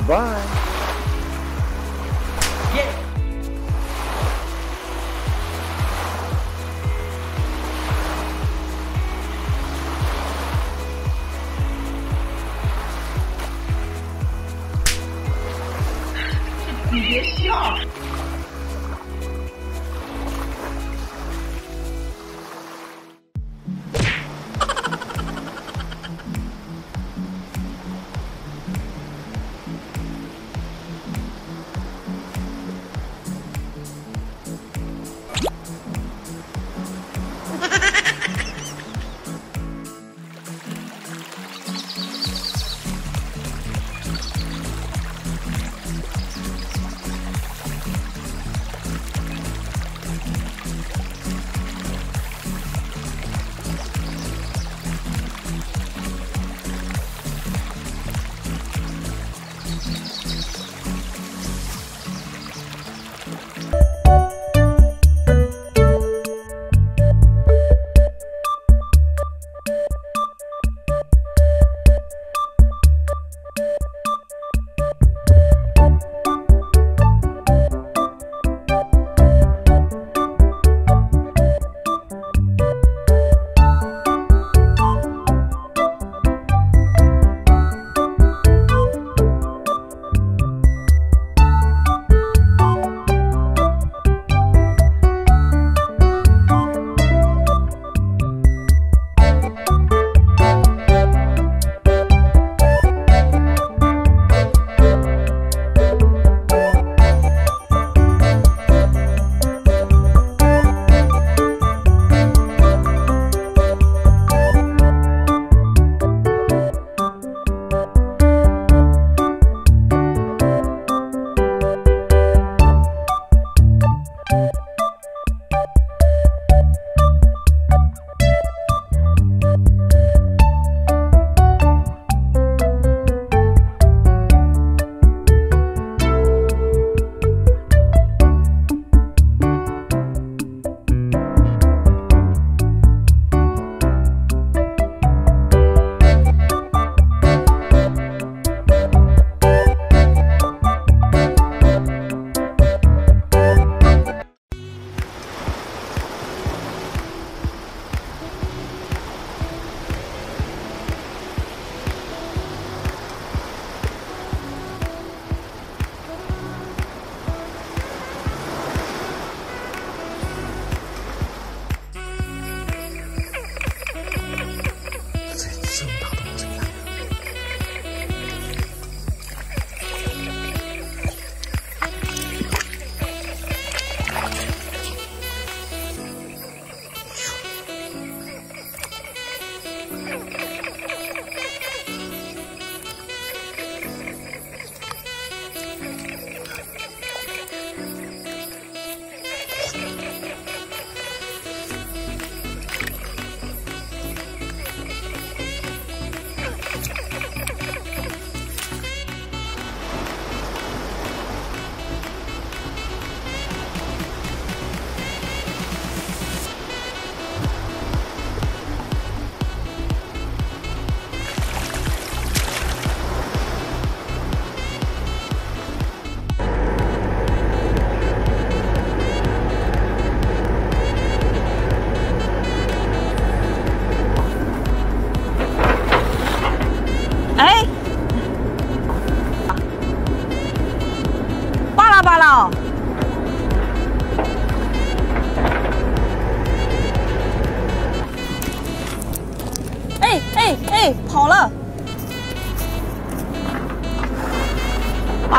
Goodbye.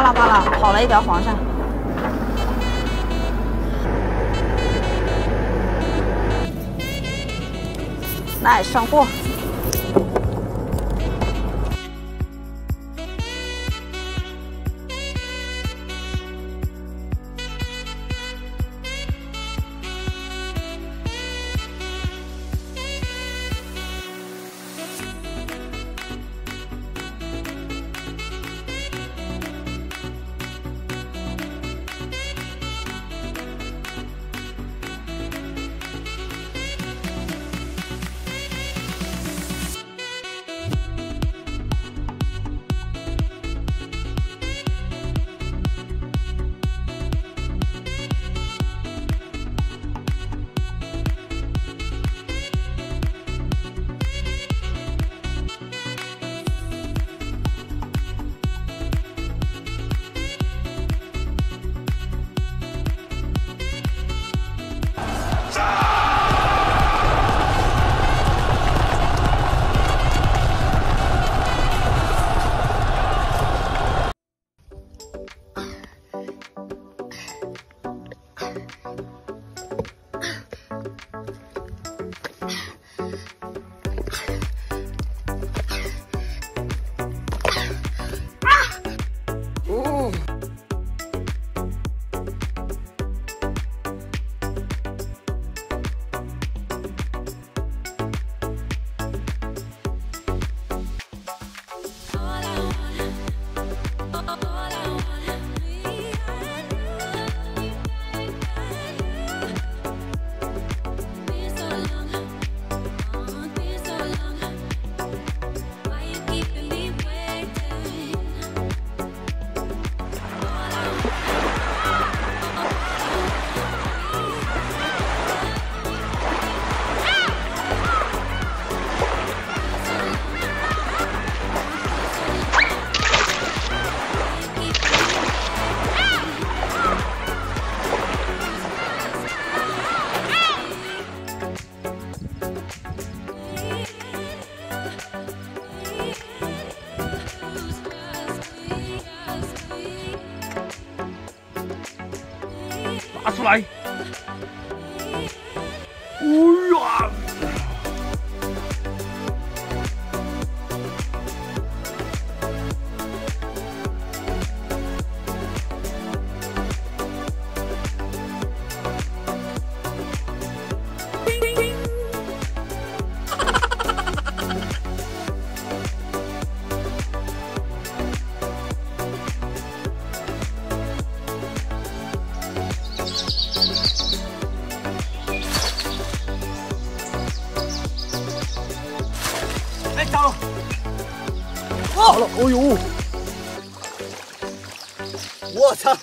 巴拉巴拉跑了一条黄鳝来上货出来！哎呀！ 어이 오. 와, 자.